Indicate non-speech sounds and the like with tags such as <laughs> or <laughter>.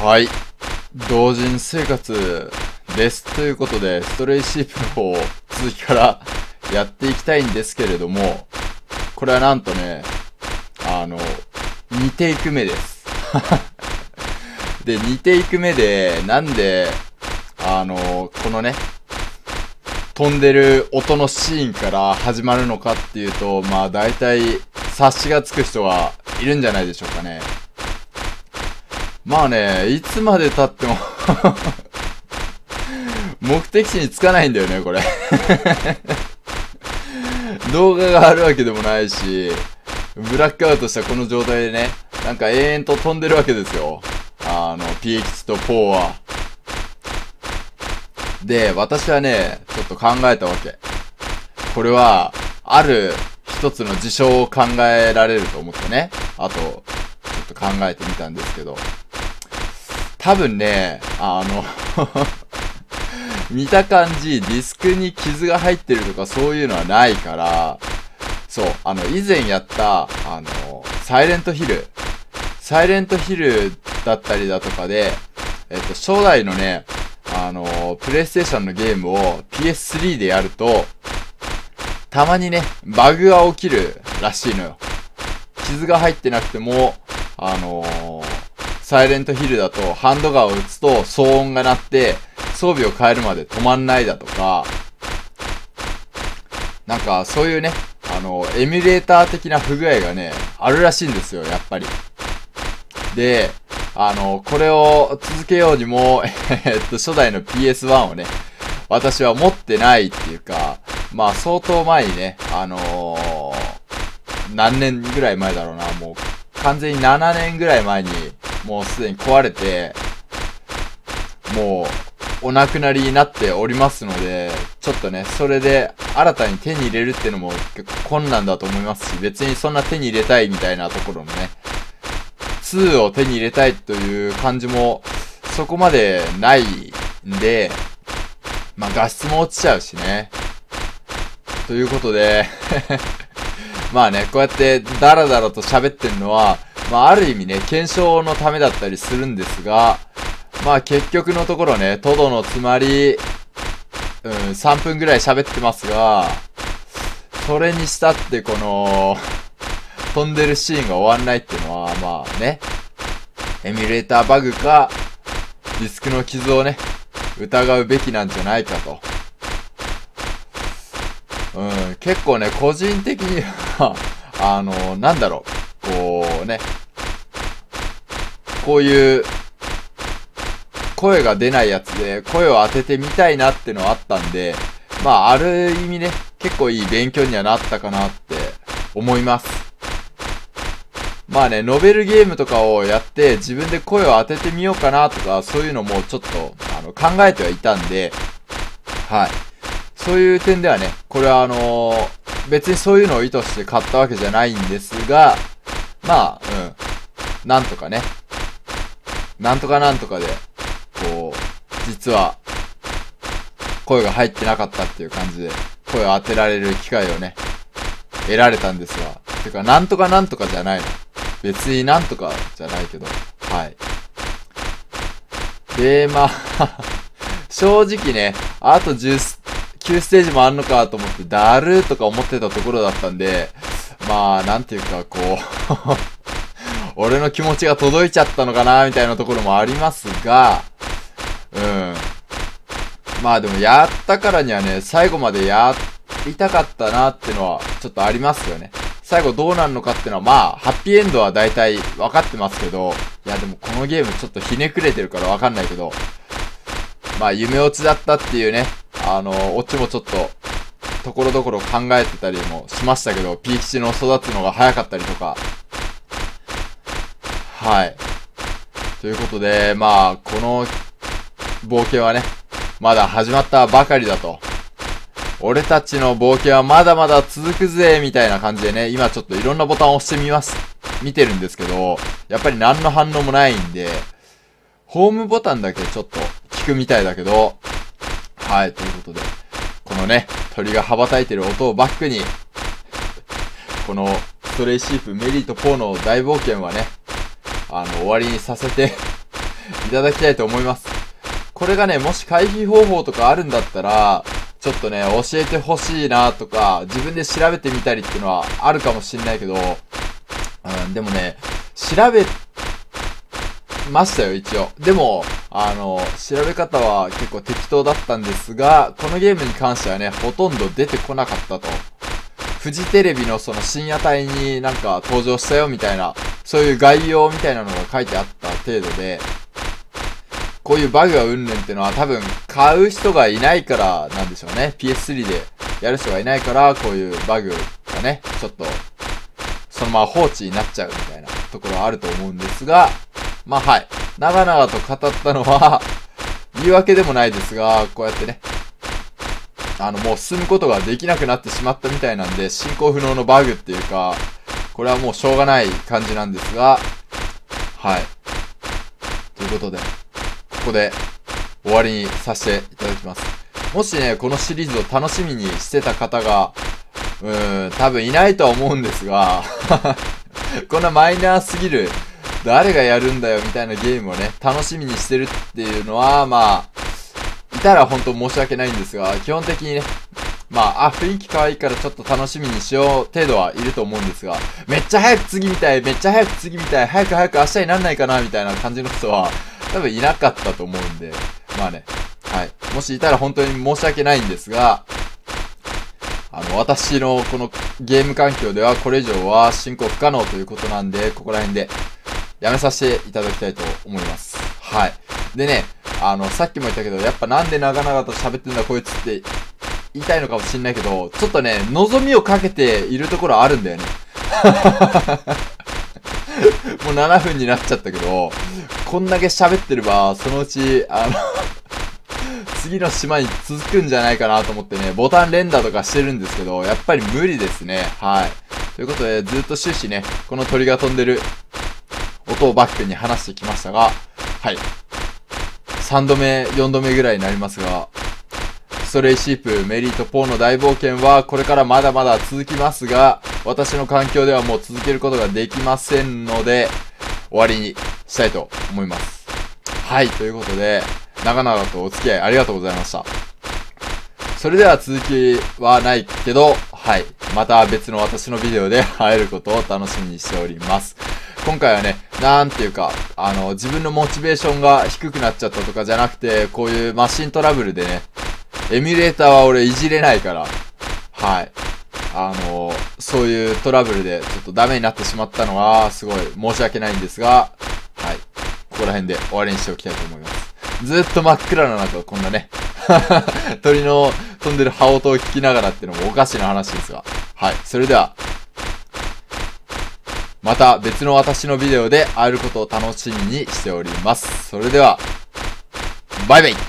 はい。同人生活です。ということで、ストレイシープの方、続きからやっていきたいんですけれども、これはなんとね、あの、2テイク目です。<laughs> で、2テイク目で、なんで、あの、このね、飛んでる音のシーンから始まるのかっていうと、まあ大体察しがつく人がいるんじゃないでしょうかね。まあね、いつまで経っても目的地に着かないんだよね、これ動画があるわけでもないし、ブラックアウトしたこの状態でね、なんか永遠と飛んでるわけですよ。あの、PX とポーは。で、私はね、ちょっと考えたわけ。これは、ある一つの事象を考えられると思ってね。あと、ちょっと考えてみたんですけど。多分ね、あの <laughs> 見た感じ、ディスクに傷が入ってるとかそういうのはないから、そう、あの、以前やった、あの、サイレントヒル。サイレントヒルだったりだとかで、えっと、初代のね、あの、プレイステーションのゲームを PS3 でやると、たまにね、バグが起きるらしいのよ。傷が入ってなくても、あのサイレントヒルだとハンドガンを撃つと騒音が鳴って装備を変えるまで止まんないだとか、なんかそういうね、あの、エミュレーター的な不具合がね、あるらしいんですよ、やっぱり。で、あの、これを続けようにも、<laughs> えっと、初代の PS1 をね、私は持ってないっていうか、まあ相当前にね、あのー何年ぐらい前だろうな、もう完全に7年ぐらい前に、もうすでに壊れて、もうお亡くなりになっておりますので、ちょっとね、それで新たに手に入れるってのも結構困難だと思いますし、別にそんな手に入れたいみたいなところのね、2を手に入れたいという感じもそこまでないんで、まあ画質も落ちちゃうしね。ということで、<laughs> まあね、こうやってダラダラと喋ってるのは、まあある意味ね、検証のためだったりするんですが、まあ結局のところね、トドのつまり、うん、3分ぐらい喋ってますが、それにしたってこの、飛んでるシーンが終わんないっていうのは、まあね、エミュレーターバグか、ディスクの傷をね、疑うべきなんじゃないかと。うん、結構ね、個人的には、あの、なんだろう、こうね、こういう、声が出ないやつで、声を当ててみたいなってのはあったんで、まあ、ある意味ね、結構いい勉強にはなったかなって思います。まあね、ノベルゲームとかをやって自分で声を当ててみようかなとか、そういうのもちょっと、あの、考えてはいたんで、はい。そういう点ではね、これはあのー別にそういうのを意図して買ったわけじゃないんですが、まあ、うん。なんとかね。なんとかなんとかで、こう、実は、声が入ってなかったっていう感じで、声を当てられる機会をね、得られたんですが、てか、なんとかなんとかじゃないの。別になんとかじゃないけど、はい。で、まあ、<laughs> 正直ね、あと10、9ステージもあんのかと思って、だるーとか思ってたところだったんで、まあ、なんていうか、こう、<laughs> 俺の気持ちが届いちゃったのかな、みたいなところもありますが、うん。まあでも、やったからにはね、最後までやりたかったなってのは、ちょっとありますよね。最後どうなるのかってのは、まあ、ハッピーエンドは大体分かってますけど、いやでもこのゲームちょっとひねくれてるから分かんないけど、まあ、夢落ちだったっていうね、あの、オチもちょっと、ところどころ考えてたりもしましたけど、ピーチの育つのが早かったりとか。はい。ということで、まあ、この冒険はね、まだ始まったばかりだと。俺たちの冒険はまだまだ続くぜ、みたいな感じでね、今ちょっといろんなボタンを押してみます。見てるんですけど、やっぱり何の反応もないんで、ホームボタンだけちょっと聞くみたいだけど、はい、ということで、このね、鳥が羽ばたいてる音をバックに、このストレイシープメリーとポーの大冒険はね、あの、終わりにさせて <laughs> いただきたいと思います。これがね、もし回避方法とかあるんだったら、ちょっとね、教えてほしいなとか、自分で調べてみたりっていうのはあるかもしんないけど、うん、でもね、調べましたよ、一応。でも、あの、調べ方は結構適当だったんですが、このゲームに関してはね、ほとんど出てこなかったと。フジテレビのその深夜帯になんか登場したよみたいな、そういう概要みたいなのが書いてあった程度で、こういうバグがうんぬんってのは多分買う人がいないからなんでしょうね。PS3 でやる人がいないから、こういうバグがね、ちょっと、そのまま放置になっちゃうみたいなところはあると思うんですが、まあはい。長々と語ったのは <laughs> 言い訳でもないですが、こうやってね、あの、もう進むことができなくなってしまったみたいなんで、進行不能のバグっていうか、これはもうしょうがない感じなんですが、はい。ということで、ここで終わりにさせていただきます。もしね、このシリーズを楽しみにしてた方が、うーん、多分いないとは思うんですが <laughs> こんなマイナーすぎる誰がやるんだよみたいなゲームをね、楽しみにしてるっていうのは、まあ、いたら本当申し訳ないんですが、基本的にね、まあ、あ、雰囲気可愛いからちょっと楽しみにしよう程度はいると思うんですが、めっちゃ早く次みたい、めっちゃ早く次みたい、早く早く明日になんないかなみたいな感じの人は、多分いなかったと思うんで、まあね、はい。もしいたら本当に申し訳ないんですが、あの、私のこのゲーム環境ではこれ以上は進行不可能ということなんで、ここら辺でやめさせていただきたいと思います。はい。でね、あの、さっきも言ったけど、やっぱなんで長々と喋ってんだこいつって言いたいのかもしんないけど、ちょっとね、望みをかけているところあるんだよね。<laughs> もう7分になっちゃったけど、こんだけ喋ってれば、そのうち、あの <laughs> 次の島に続くんじゃないかなと思ってね、ボタン連打とかしてるんですけど、やっぱり無理ですね。はい。ということで、ずっと終始ね、この鳥が飛んでる音をバックに話してきましたが、はい。3度目、4度目ぐらいになりますが、ストレイシープ、メリーとポーの大冒険はこれからまだまだ続きますが、私の環境ではもう続けることができませんので、終わりにしたいと思います。はい、ということで、長々とお付き合いありがとうございました。それでは続きはないけど、はい。また別の私のビデオで会えることを楽しみにしております。今回はね、なんていうか、あの、自分のモチベーションが低くなっちゃったとかじゃなくて、こういうマシントラブルでね、エミュレーターは俺いじれないから、はい。あの、そういうトラブルでちょっとダメになってしまったのは、すごい申し訳ないんですが、はい。ここら辺で終わりにしておきたいと思います。ずっと真っ暗な中、こんなね、<laughs> 鳥の飛んでる羽音を聞きながらっていうのもおかしな話ですが。はい。それでは、また別の私のビデオで会えることを楽しみにしております。それでは、バイバイ